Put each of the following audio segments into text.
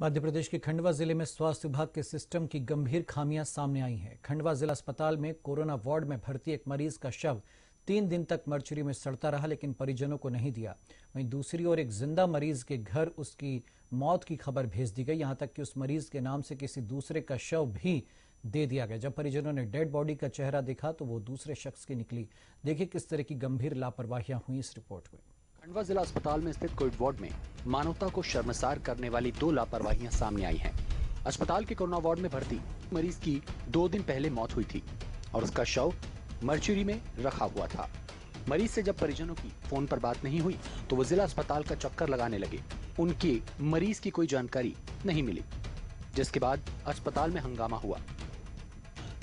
मध्य प्रदेश के खंडवा ज़िले में स्वास्थ्य विभाग के सिस्टम की गंभीर खामियाँ सामने आई हैं। खंडवा जिला अस्पताल में कोरोना वार्ड में भर्ती एक मरीज़ का शव तीन दिन तक मर्चुरी में सड़ता रहा, लेकिन परिजनों को नहीं दिया। वहीं दूसरी ओर एक ज़िंदा मरीज़ के घर उसकी मौत की खबर भेज दी गई, यहाँ तक कि उस मरीज़ के नाम से किसी दूसरे का शव भी दे दिया गया। जब परिजनों ने डेड बॉडी का चेहरा देखा तो वो दूसरे शख्स की निकली। देखिए किस तरह की गंभीर लापरवाहियाँ हुई इस रिपोर्ट में। खंडवा जिला अस्पताल में स्थित कोविड वार्ड में मानवता को शर्मसार करने वाली दो लापरवाहियाँ सामने आई हैं। अस्पताल के कोरोना वार्ड में भर्ती मरीज़ की दो दिन पहले मौत हुई थी और उसका शव मर्चुरी में रखा हुआ था। मरीज़ से जब परिजनों की फ़ोन पर बात नहीं हुई तो वो जिला अस्पताल का चक्कर लगाने लगे। उनके मरीज़ की कोई जानकारी नहीं मिली, जिसके बाद अस्पताल में हंगामा हुआ।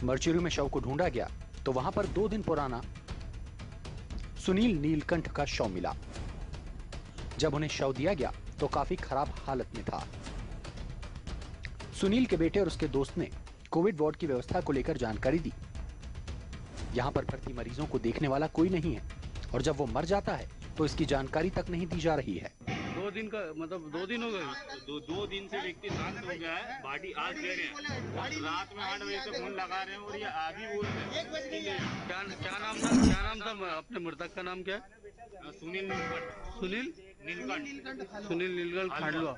मर्चुरी में शव को ढूंढा गया तो वहाँ पर दो दिन पुराना सुनील नीलकंठ का शव मिला। जब उन्हें शव दिया गया तो काफ़ी खराब हालत में था। सुनील के बेटे और उसके दोस्त ने कोविड वार्ड की व्यवस्था को लेकर जानकारी दी। यहाँ पर भर्ती मरीजों को देखने वाला कोई नहीं है और जब वो मर जाता है तो इसकी जानकारी तक नहीं दी जा रही है। दो दिन का मतलब दो दिन हो गए। दो दो दिन से व्यक्ति शांत हो गया है बॉडी आज दे रहे हैं। रात में आठ बजे से फ़ोन लगा रहे हैं और ये अभी बोल रहे हैं। क्या क्या नाम था क्या नाम था? अपने मृतक का नाम क्या है? सुनील सुनील? नीलकंठ। सुनील नीलकंठ खांडवा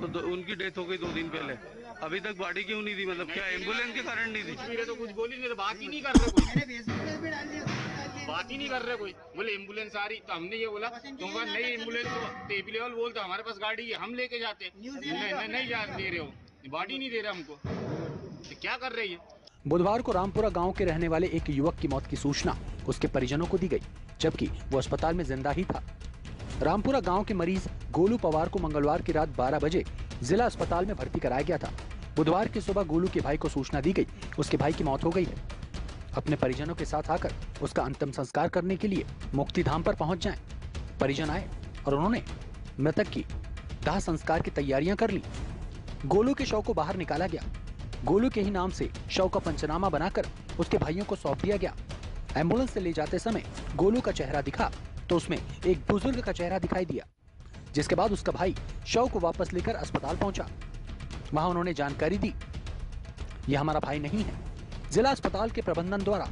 तो दो, उनकी डेथ हो गई दो दिन पहले। अभी तक बॉडी क्यों नहीं थी? मतलब क्या एंबुलेंस के कारण नहीं दी मेरे तो कुछ बोली नहीं तो बात ही नहीं कर रहे कोई। बात ही नहीं कर रहे कोई। बोले एंबुलेंस आ रही। तो हमने ये बोला तुमको नहीं एंबुलेंस तो एबीलेवल बोलता हमारे पास गाड़ी है हम लेके जाते नहीं नहीं नहीं जा दे रहे हो। बॉडी नहीं दे रहा हमको। तो क्या कर रही है? बुधवार को रामपुरा गाँव के रहने वाले एक युवक की मौत की सूचना उसके परिजनों को दी गई जबकि वो अस्पताल में ज़िंदा ही था। रामपुरा गाँव के मरीज़ गोलू पवार को मंगलवार की रात 12 बजे जिला अस्पताल में भर्ती कराया गया था। बुधवार की सुबह गोलू के भाई को सूचना दी गई। उसके भाई की मौत हो गई है। अपने परिजनों के साथ आकर उसका अंतिम संस्कार करने के लिए मुक्तिधाम पर पहुँच जाएँ। परिजन आए और उन्होंने मृतक की दाह संस्कार की तैयारियाँ कर ली। गोलू के शव को बाहर निकाला गया। गोलू के ही नाम से शव का पंचनामा बनाकर उसके भाइयों को सौंप दिया गया। एंबुलेंस से ले जाते समय गोलू का चेहरा दिखा। तो उसमें एक बुज़ुर्ग का चेहरा दिखाई दिया, जिसके बाद उसका भाई शव को वापस लेकर अस्पताल पहुँचा। वहाँ उन्होंने जानकारी दी, यह हमारा भाई नहीं है। जिला अस्पताल के प्रबंधन द्वारा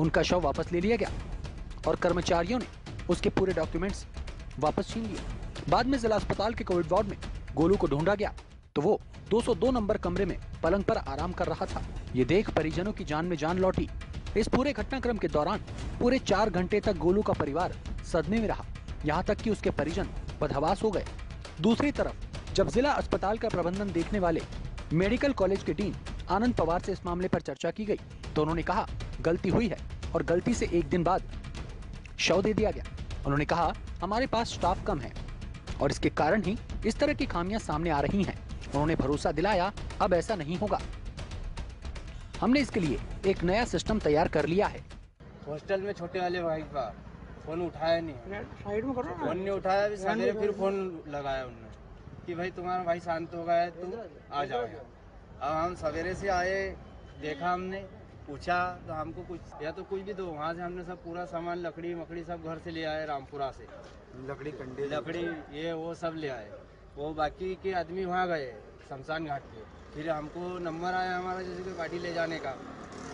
उनका शव वापस ले लिया गया और कर्मचारियों ने उसके पूरे डॉक्यूमेंट्स वापस छीन लिए। बाद में जिला अस्पताल के कोविड वार्ड में गोलू को ढूंढा गया तो वो 202 नंबर कमरे में पलंग पर आराम कर रहा था। ये देख परिजनों की जान में जान लौटी। इस पूरे घटनाक्रम के दौरान पूरे चार घंटे तक गोलू का परिवार सदमे में रहा। यहाँ तक कि उसके परिजन बदहवास हो गए। दूसरी तरफ़, जब जिला अस्पताल का प्रबंधन देखने वाले मेडिकल कॉलेज के डीन आनंद पवार से इस मामले पर चर्चा की गई तो उन्होंने कहा, गलती हुई है और गलती से एक दिन बाद शव दे दिया गया। उन्होंने कहा, हमारे पास स्टाफ कम है और इसके कारण ही इस तरह की खामियाँ सामने आ रही हैं। उन्होंने भरोसा दिलाया, अब ऐसा नहीं होगा। हमने इसके लिए एक नया सिस्टम तैयार कर लिया है। हॉस्टल में छोटे वाले भाई का फ़ोन उठाया नहीं साइड में करो फ़ोन नहीं उठाया अभी सवेरे फिर फ़ोन लगाया उन्होंने कि भाई तुम्हारा भाई शांत हो गया है तुम आ जाओ अब हम सवेरे से आए देखा हमने पूछा तो हमको कुछ या तो कुछ भी दो वहाँ से हमने सब पूरा सामान लकड़ी मकड़ी सब घर से ले आए रामपुरा से। लकड़ी कंडे लकड़ी ये वो सब ले आए। वो बाकी के आदमी वहाँ गए शमशान घाट पे फिर हमको नंबर आया हमारा जैसे कि गाड़ी ले जाने का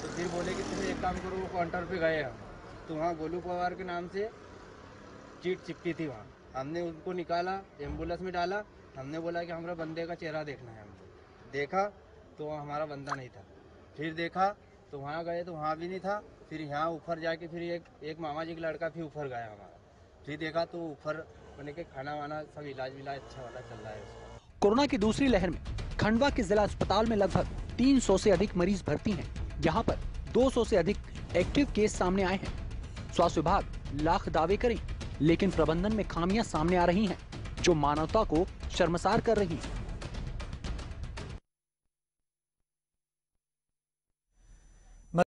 तो फिर बोले कि तुम एक काम करो, वो काउंटर पे गए हम। तो वहाँ गोलू पवार के नाम से चीट चिपकी थी वहाँ। हमने उनको निकाला एंबुलेंस में डाला, हमने बोला कि हमारा बंदे का चेहरा देखना है हमको। देखा तो हमारा बंदा नहीं था। फिर देखा तो वहाँ गए तो वहाँ भी नहीं था। फिर यहाँ ऊपर जाके फिर एक एक मामा जी का लड़का फिर ऊपर गया हमारा। फिर देखा तो ऊपर मैंने के खाना वाना सब इलाज विलाज अच्छा वाला चल रहा है उसका। कोरोना की दूसरी लहर में खंडवा के जिला अस्पताल में लगभग 300 से अधिक मरीज़ भर्ती हैं। यहाँ पर 200 से अधिक एक्टिव केस सामने आए हैं। स्वास्थ्य विभाग लाख दावे करें, लेकिन प्रबंधन में खामियाँ सामने आ रही हैं, जो मानवता को शर्मसार कर रही हैं।